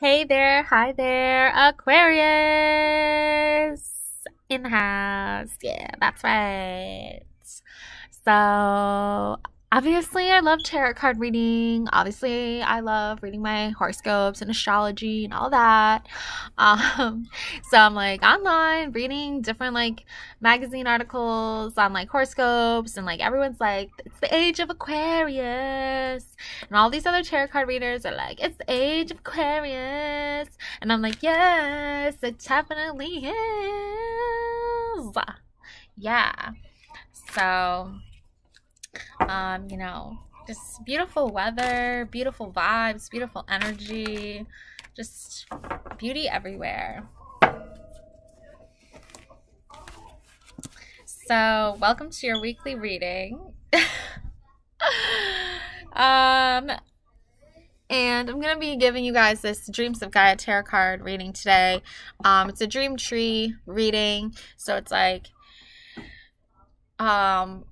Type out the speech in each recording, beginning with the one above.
Hey there, hi there, Aquarius in the house. Yeah, that's right. So, obviously, I love tarot card reading. Obviously, I love reading my horoscopes and astrology and all that. Um, so I'm like online reading different like magazine articles on like horoscopes, and like everyone's like, it's the age of Aquarius, and all these other tarot card readers are like, it's the age of Aquarius, and I'm like, yes, it definitely is. Yeah. So um, you know, just beautiful weather, beautiful vibes, beautiful energy, just beauty everywhere. So, welcome to your weekly reading. um, and I'm going to be giving you guys this Dreams of Gaia tarot card reading today. Um, it's a dream tree reading, so it's like um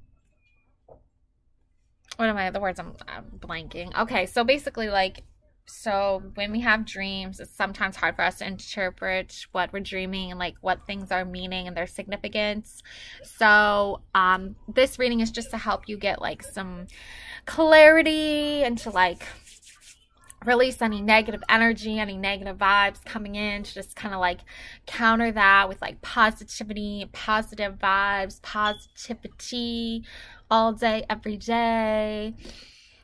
what am I the words I'm, I'm blanking. Okay, so basically like so when we have dreams it's sometimes hard for us to interpret what we're dreaming and like what things are meaning and their significance so um this reading is just to help you get like some clarity and to like release any negative energy any negative vibes coming in to just kind of like counter that with like positivity positive vibes positivity all day, every day.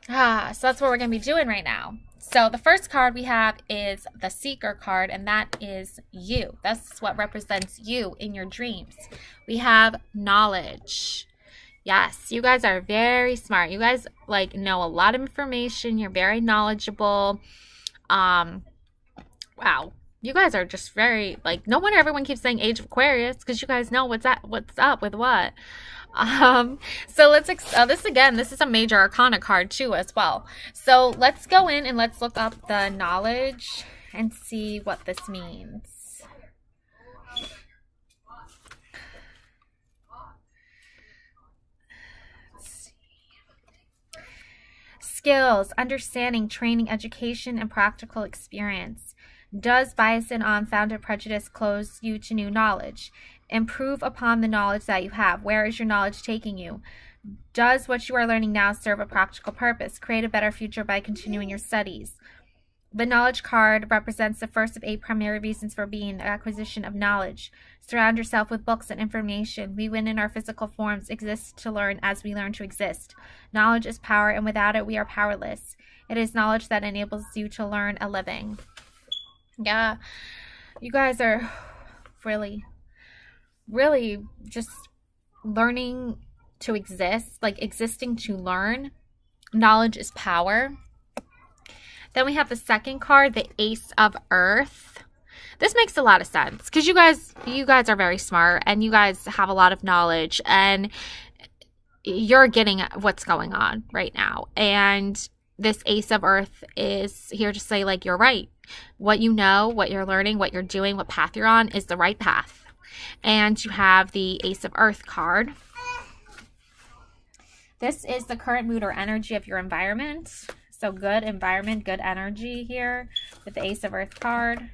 Ah, so that's what we're going to be doing right now. So the first card we have is the Seeker card, and that is you. That's what represents you in your dreams. We have knowledge. Yes, you guys are very smart. You guys like know a lot of information. You're very knowledgeable. Um, wow, you guys are just very like. No wonder everyone keeps saying Age of Aquarius because you guys know what's that what's up with what. Um, so let's, uh, this again, this is a major arcana card too as well. So let's go in and let's look up the knowledge and see what this means. Skills, understanding, training, education, and practical experience. Does bias and unfounded prejudice close you to new knowledge? Improve upon the knowledge that you have. Where is your knowledge taking you? Does what you are learning now serve a practical purpose? Create a better future by continuing your studies. The knowledge card represents the first of eight primary reasons for being the acquisition of knowledge. Surround yourself with books and information. We win in our physical forms, exist to learn as we learn to exist. Knowledge is power, and without it, we are powerless. It is knowledge that enables you to learn a living. Yeah, you guys are really really just learning to exist, like existing to learn. Knowledge is power. Then we have the second card, the Ace of Earth. This makes a lot of sense because you guys, you guys are very smart and you guys have a lot of knowledge and you're getting what's going on right now. And this Ace of Earth is here to say, like, you're right. What you know, what you're learning, what you're doing, what path you're on is the right path and you have the Ace of Earth card. This is the current mood or energy of your environment. So good environment, good energy here with the Ace of Earth card.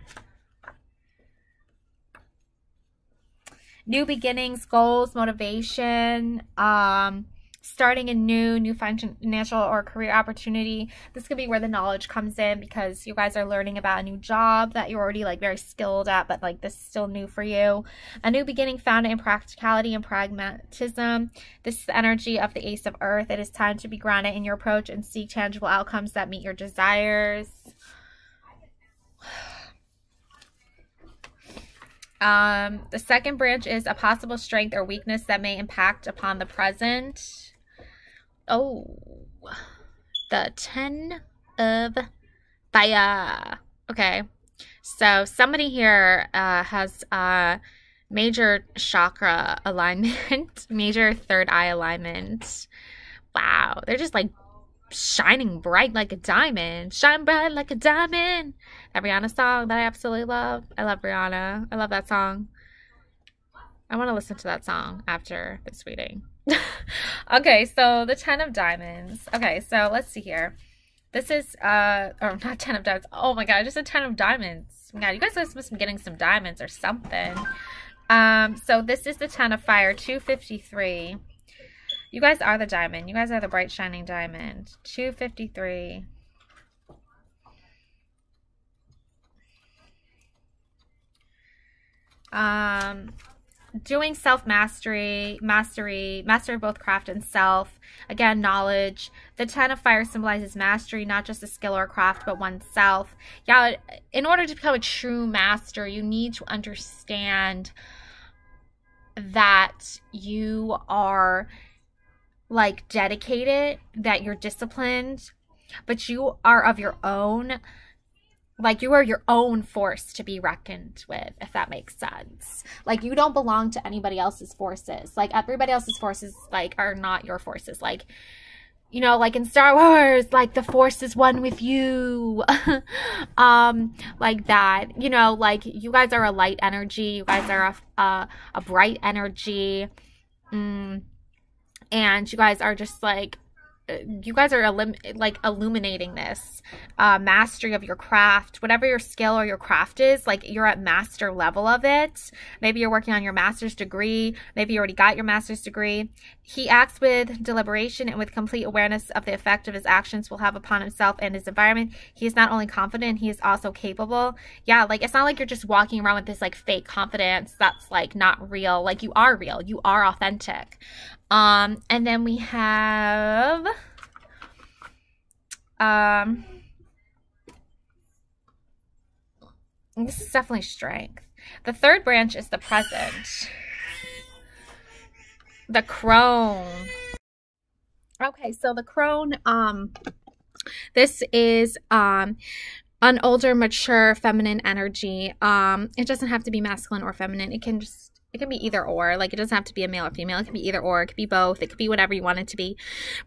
New beginnings, goals, motivation, um, starting a new new financial or career opportunity. This could be where the knowledge comes in because you guys are learning about a new job that you're already like very skilled at but like this is still new for you. A new beginning founded in practicality and pragmatism. This is the energy of the ace of earth. It is time to be grounded in your approach and seek tangible outcomes that meet your desires. Um, the second branch is a possible strength or weakness that may impact upon the present. Oh, the Ten of Fire. Okay, so somebody here uh, has a major chakra alignment, major third eye alignment. Wow, they're just like shining bright like a diamond. Shine bright like a diamond. That Rihanna song that I absolutely love. I love Rihanna. I love that song. I want to listen to that song after this reading. Okay, so the Ten of Diamonds. Okay, so let's see here. This is uh or not ten of diamonds. Oh my god, just a ten of diamonds. God, you guys must be getting some diamonds or something. Um, so this is the ten of fire, 253. You guys are the diamond. You guys are the bright shining diamond. 253. Um, doing self mastery, mastery, master of both craft and self. Again, knowledge. The Ten of Fire symbolizes mastery, not just a skill or craft, but oneself. Yeah, in order to become a true master, you need to understand that you are like dedicated, that you're disciplined, but you are of your own like you are your own force to be reckoned with if that makes sense. Like you don't belong to anybody else's forces. Like everybody else's forces like are not your forces. Like you know like in star wars like the force is one with you. Um like that. You know like you guys are a light energy. You guys are a, a, a bright energy. Mm, and you guys are just like you guys are elim- like illuminating this uh, mastery of your craft whatever your skill or your craft is like you're at master level of it. Maybe you're working on your master's degree. Maybe you already got your master's degree. He acts with deliberation and with complete awareness of the effect of his actions will have upon himself and his environment. He is not only confident he is also capable. Yeah like it's not like you're just walking around with this like fake confidence that's like not real. Like you are real. You are authentic um, and then we have um this is definitely strength. The third branch is the present. The crone. Okay, so the crone, um, this is um an older, mature, feminine energy. Um, it doesn't have to be masculine or feminine. It can just it can be either or. Like it doesn't have to be a male or female. It can be either or. It could be both. It could be whatever you want it to be.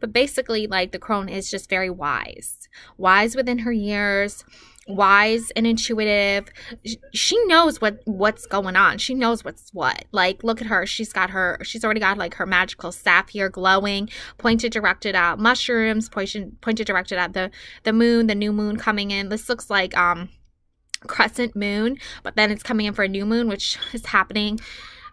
But basically, like the crone is just very wise, wise within her years, wise and intuitive. She knows what what's going on. She knows what's what. Like look at her. She's got her. She's already got like her magical staff here, glowing, pointed directed at mushrooms, pointed pointed directed at the the moon, the new moon coming in. This looks like um crescent moon, but then it's coming in for a new moon, which is happening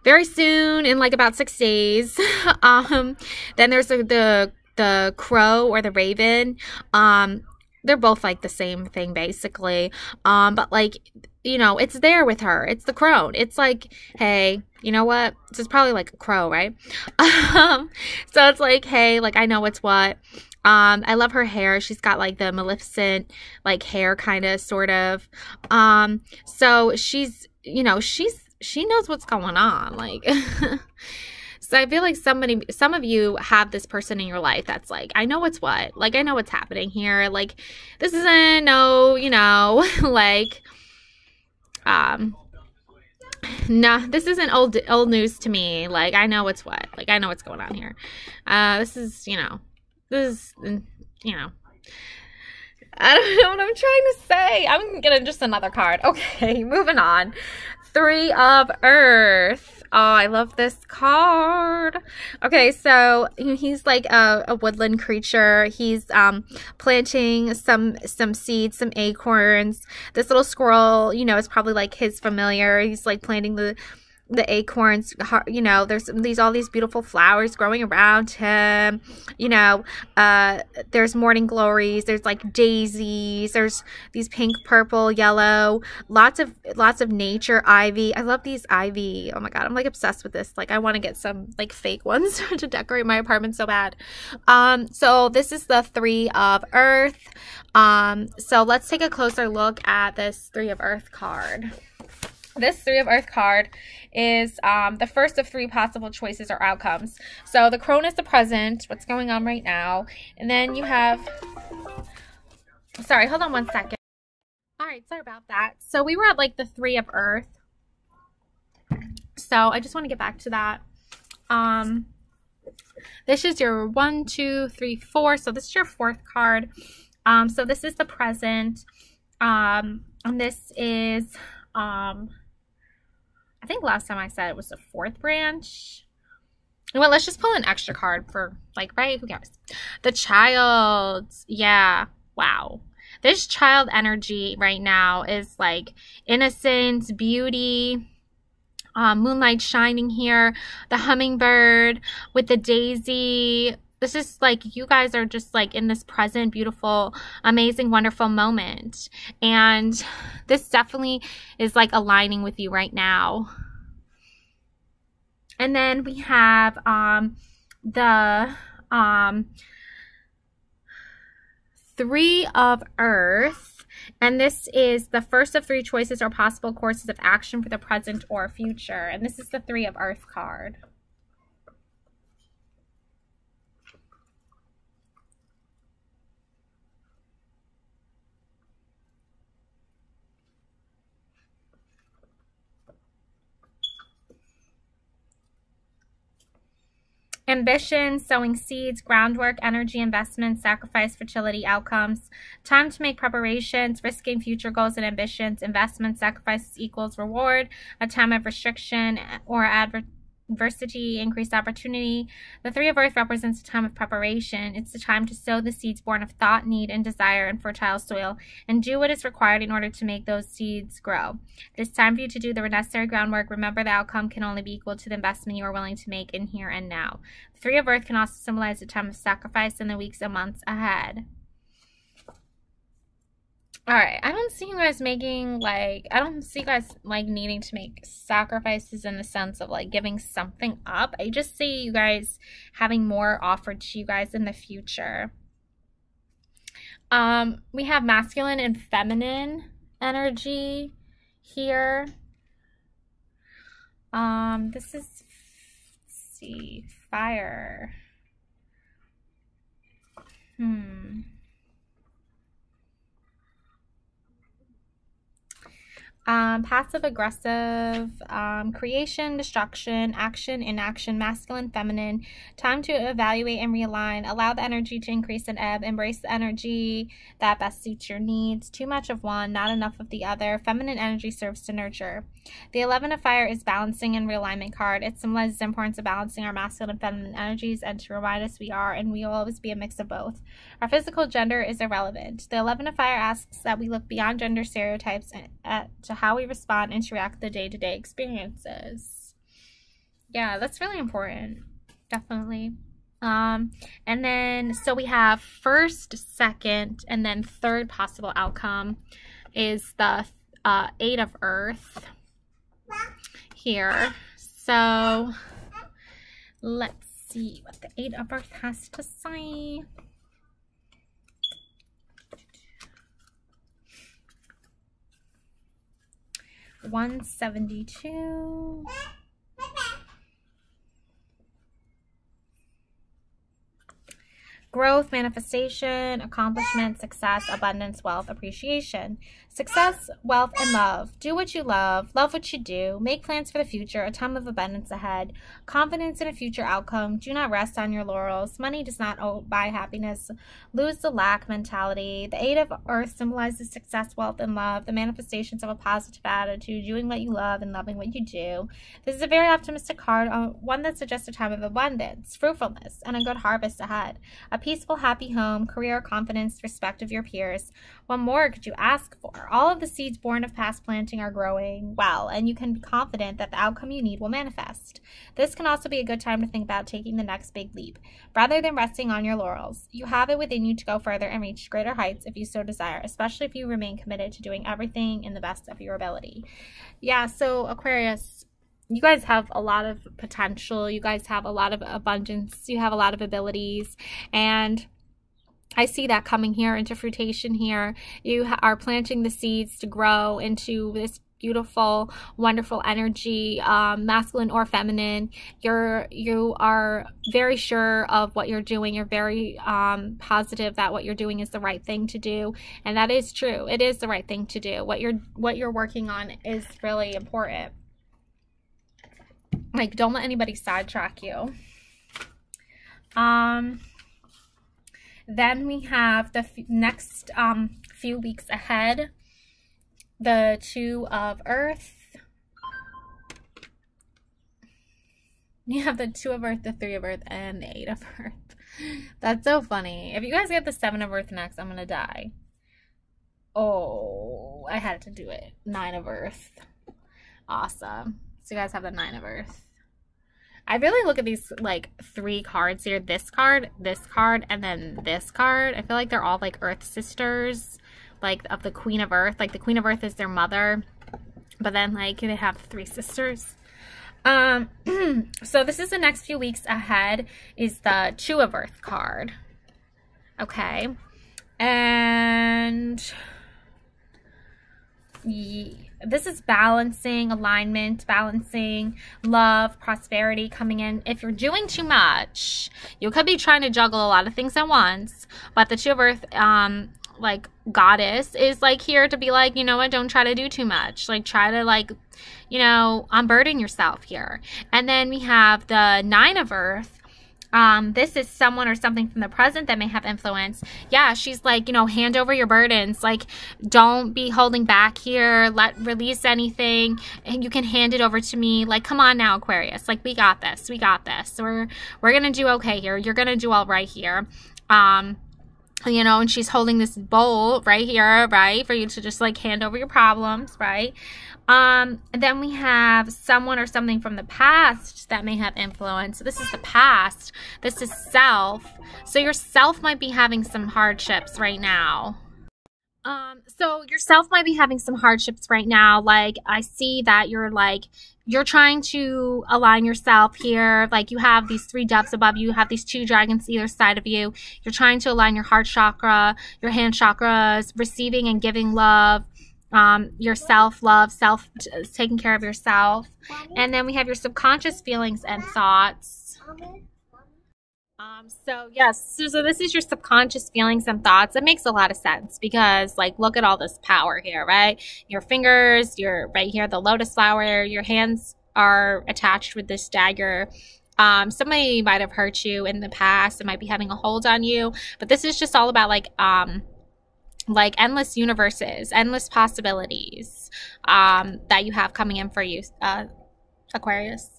very soon in like about six days. um, then there's the, the the crow or the raven. Um, they're both like the same thing basically. Um, but like you know, it's there with her. It's the crone. It's like, hey, you know what? This is probably like a crow, right? Um, so it's like, hey, like I know what's what. Um, I love her hair. She's got like the Maleficent like hair kind of sort of. Um, so she's, you know, she's she knows what's going on. Like, so I feel like somebody, some of you have this person in your life that's like, I know what's what. Like, I know what's happening here. Like, this isn't no, you know, like, um, nah, this isn't old old news to me. Like, I know what's what. Like, I know what's going on here. Uh, this is, you know, this is, you know. I don't know what I'm trying to say. I'm getting just another card. Okay, moving on. Three of Earth. Oh, I love this card. Okay, so he's like a, a woodland creature. He's um, planting some some seeds, some acorns. This little squirrel, you know, is probably like his familiar. He's like planting the the acorns you know there's these all these beautiful flowers growing around him you know uh there's morning glories there's like daisies there's these pink purple yellow lots of lots of nature ivy. I love these ivy. Oh my god i'm like obsessed with this. Like i want to get some like fake ones to decorate my apartment so bad. Um so this is the three of earth. Um so let's take a closer look at this three of earth card this three of earth card is um, the first of three possible choices or outcomes. So the crone is the present, what's going on right now. And then you have, sorry, hold on one second. All right, sorry about that. So we were at like the three of earth. So I just want to get back to that. Um, this is your one, two, three, four. So this is your fourth card. Um, so this is the present. Um, and this is, um, I think last time I said it was the fourth branch. Well, let's just pull an extra card for, like, right? Who cares? The child. Yeah. wow. This child energy right now is like innocence, beauty, um, moonlight shining here, the hummingbird with the daisy. This is like you guys are just like in this present, beautiful, amazing, wonderful moment. And this definitely is like aligning with you right now. And then we have um, the um, three of earth. And this is the first of three choices or possible courses of action for the present or future. And this is the three of earth card. Ambition, sowing seeds, groundwork, energy, investments, sacrifice, fertility, outcomes. Time to make preparations, risking future goals and ambitions. Investments, sacrifices equals reward. A time of restriction or adver- adversity, increased opportunity. The Three of Earth represents a time of preparation. It's the time to sow the seeds born of thought, need, and desire in fertile soil and do what is required in order to make those seeds grow. It is time for you to do the necessary groundwork. Remember, the outcome can only be equal to the investment you are willing to make in here and now. The Three of Earth can also symbolize a time of sacrifice in the weeks and months ahead. All right, I don't see you guys making like I don't see you guys like needing to make sacrifices in the sense of like giving something up. I just see you guys having more offered to you guys in the future. Um, we have masculine and feminine energy here. Um, this is see, fire. Hmm. Um, passive aggressive, um, creation, destruction, action, inaction, masculine, feminine, time to evaluate and realign, allow the energy to increase and ebb, embrace the energy that best suits your needs, too much of one, not enough of the other. Feminine energy serves to nurture. The 11 of fire is balancing and realignment card. It symbolizes the importance of balancing our masculine and feminine energies and to remind us we are and we will always be a mix of both. Our physical gender is irrelevant. The 11 of fire asks that we look beyond gender stereotypes at, to how we respond and interact the day to day experiences. Yeah, that's really important. Definitely. Um, and then, so we have first, second, and then third possible outcome is the uh, Eight of Earth here. So let's see what the Eight of Earth has to say. 172. Growth, manifestation, accomplishment, success, abundance, wealth, appreciation. Success, wealth, and love. Do what you love. Love what you do. Make plans for the future. A time of abundance ahead. Confidence in a future outcome. Do not rest on your laurels. Money does not buy happiness. Lose the lack mentality. The Eight of Earth symbolizes success, wealth, and love. The manifestations of a positive attitude. Doing what you love and loving what you do. This is a very optimistic card. Uh, one that suggests a time of abundance, fruitfulness, and a good harvest ahead. A peaceful, happy home, career, confidence, respect of your peers. What more could you ask for? All of the seeds born of past planting are growing well, and you can be confident that the outcome you need will manifest. This can also be a good time to think about taking the next big leap. Rather than resting on your laurels, you have it within you to go further and reach greater heights if you so desire, especially if you remain committed to doing everything in the best of your ability. Yeah, so Aquarius, you guys have a lot of potential. You guys have a lot of abundance. You have a lot of abilities. And I see that coming here into fruition here. You are planting the seeds to grow into this beautiful wonderful energy um, masculine or feminine you're you are very sure of what you're doing you're very um, positive that what you're doing is the right thing to do and that is true it is the right thing to do what you're what you're working on is really important like don't let anybody sidetrack you um then we have the next um, few weeks ahead, the two of earth. You have the two of earth, the three of earth, and the eight of earth. That's so funny. If you guys get the Seven of Earth next, I'm gonna die. Oh, I had to do it. Nine of Earth. Awesome. So you guys have the Nine of Earth. I really look at these like three cards here. This card, this card, and then this card. I feel like they're all like Earth sisters, like of the Queen of Earth. Like the Queen of Earth is their mother, but then like they have three sisters. Um, so this is the next few weeks ahead is the Two of Earth card. Okay. And this is balancing, alignment, balancing, love, prosperity coming in. If you're doing too much, you could be trying to juggle a lot of things at once. But the Two of Earth, um, like goddess, is like here to be like, you know what, don't try to do too much. Like try to like, you know, unburden yourself here. And then we have the Nine of Earth, um, this is someone or something from the present that may have influence. Yeah, she's like, you know, hand over your burdens. Like, don't be holding back here. Let release anything, and you can hand it over to me. Like, come on now, Aquarius. Like, we got this. We got this. We're we're gonna do okay here. You're gonna do all right here. Um, you know, and she's holding this bowl right here, right, for you to just like hand over your problems, right? Um, then we have someone or something from the past that may have influence. This is the past. This is self. So yourself might be having some hardships right now. Um, so yourself might be having some hardships right now. Like I see that you're like you're trying to align yourself here. Like you have these three doves above you, you have these two dragons either side of you. You're trying to align your heart chakra, your hand chakras, receiving and giving love um, your self love, self taking care of yourself. And then we have your subconscious feelings and thoughts. Um, so yes, so, so this is your subconscious feelings and thoughts. It makes a lot of sense because like look at all this power here, right? Your fingers, your right here, the lotus flower, your hands are attached with this dagger. Um, somebody might have hurt you in the past. It might be having a hold on you, but this is just all about like um like endless universes, endless possibilities um, that you have coming in for you, uh, Aquarius.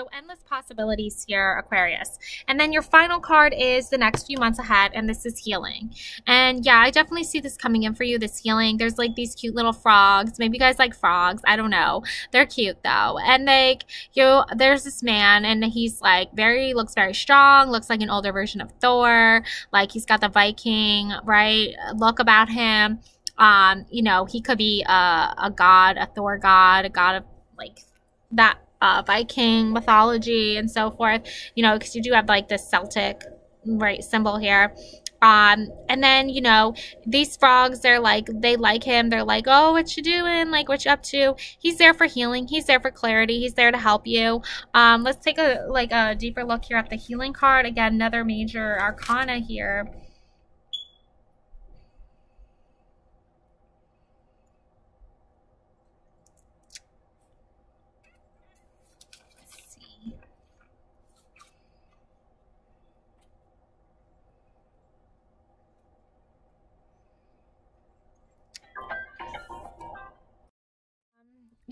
So endless possibilities here, Aquarius. And then your final card is the next few months ahead, and this is healing. And yeah, I definitely see this coming in for you, this healing. There's like these cute little frogs. Maybe you guys like frogs. I don't know. They're cute though. And like, you there's this man, and he's like very, looks very strong, looks like an older version of Thor. Like he's got the Viking, right? Look about him. Um, you know, he could be a, a god, a Thor god, a god of like that uh, Viking mythology and so forth, you know, because you do have like this Celtic right symbol here. Um, and then, you know, these frogs, they're like, they like him. They're like, oh, what you doing? Like, what you up to? He's there for healing. He's there for clarity. He's there to help you. Um, let's take a, like, a deeper look here at the healing card. Again, another major arcana here.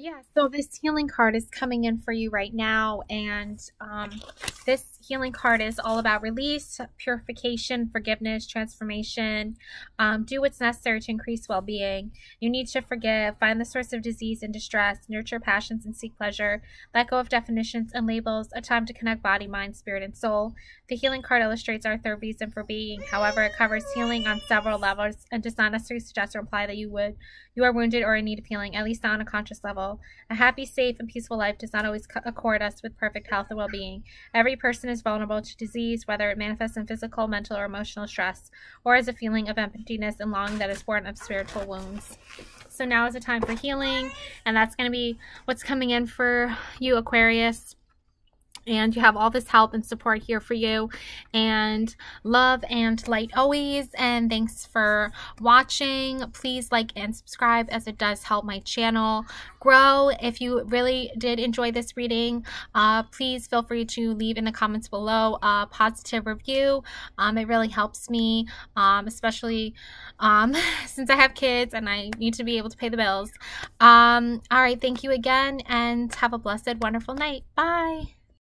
Yeah, so this healing card is coming in for you right now. And um, this healing card is all about release, purification, forgiveness, transformation. Um, do what's necessary to increase well being. You need to forgive, find the source of disease and distress, nurture passions and seek pleasure, let go of definitions and labels, a time to connect body, mind, spirit, and soul. The healing card illustrates our third reason for being. However, it covers healing on several levels and does not necessarily suggest or imply that you would you are wounded or in need of healing, at least on a conscious level. A happy, safe, and peaceful life does not always accord us with perfect health and well being. Every person is vulnerable to disease, whether it manifests in physical, mental, or emotional stress, or as a feeling of emptiness and longing that is born of spiritual wounds. So now is a time for healing, and that's going to be what's coming in for you, Aquarius and you have all this help and support here for you. And love and light always. And thanks for watching. Please like and subscribe as it does help my channel grow. If you really did enjoy this reading uh, please feel free to leave in the comments below a positive review. Um, it really helps me um, especially um, since I have kids and I need to be able to pay the bills. Um, all right. Thank you again and have a blessed wonderful night. Bye